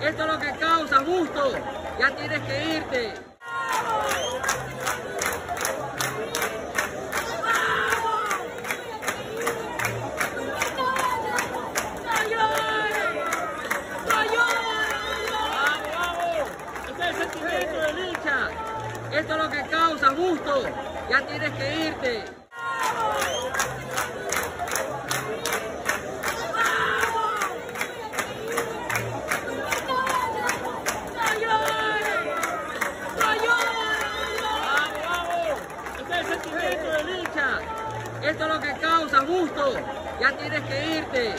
Esto es lo que causa gusto. Ya tienes que irte. Esto es lo que causa gusto. Ya tienes que irte. Esto es lo que causa, gusto. Ya tienes que irte.